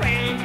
please.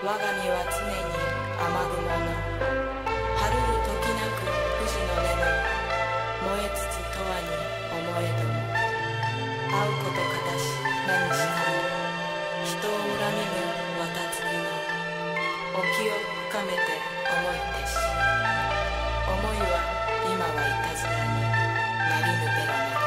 我が身は常に雨雲の晴る。る時なく富士の根の燃えつつとわに思えども会うことかたし何しかも人を恨みぬ綿継ぎの沖を深めて思いてし思いは今はいたずらになりぬべらな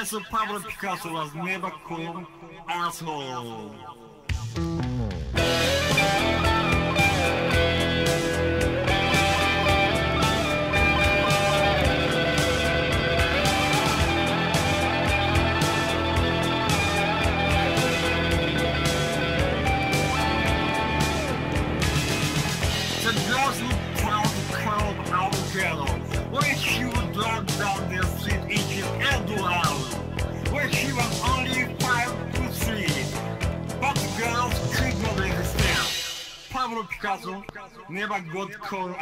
As a Pablo Picasso was never called asshole. нового Пикассо, never got called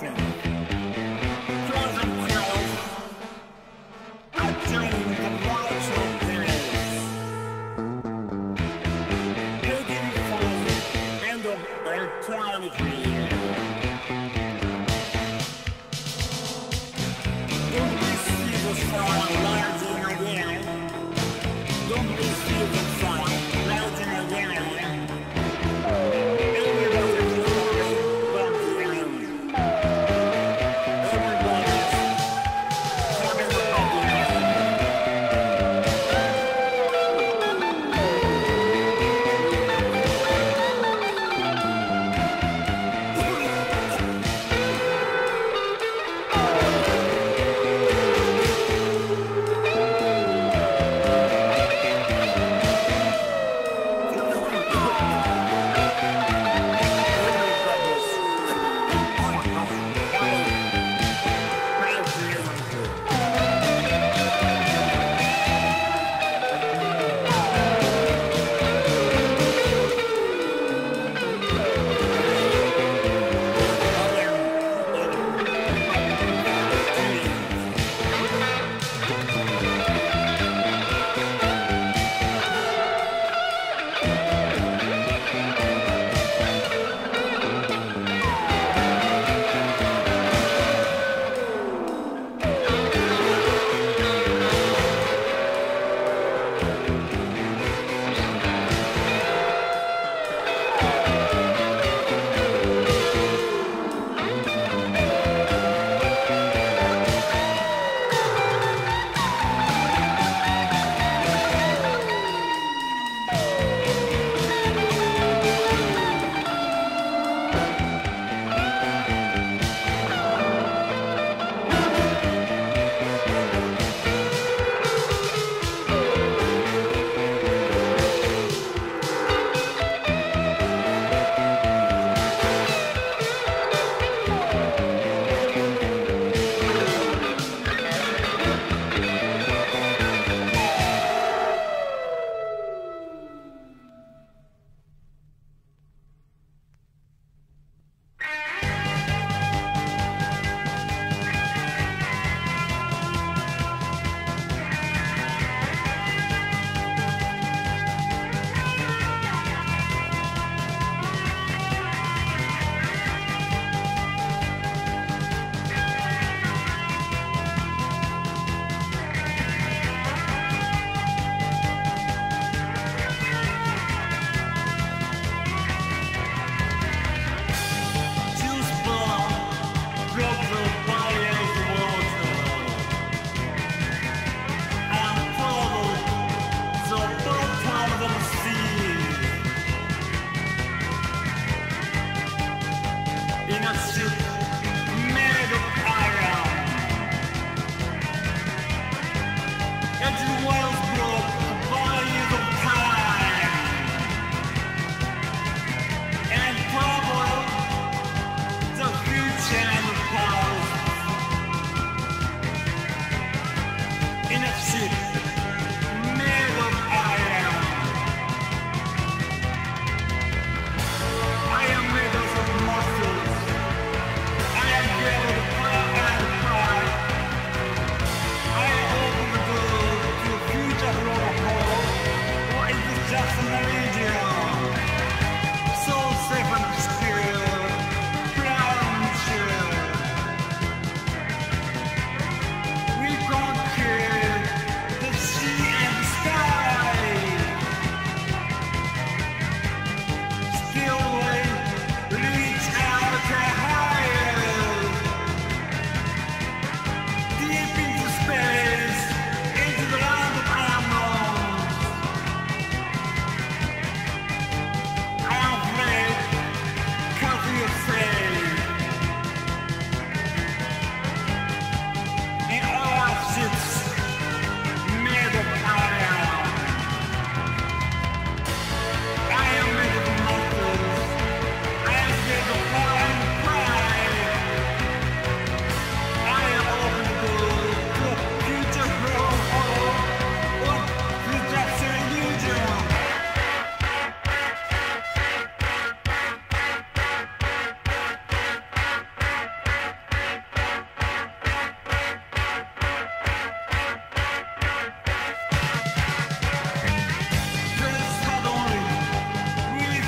different.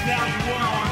Now you were